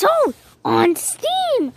Toad on Steam.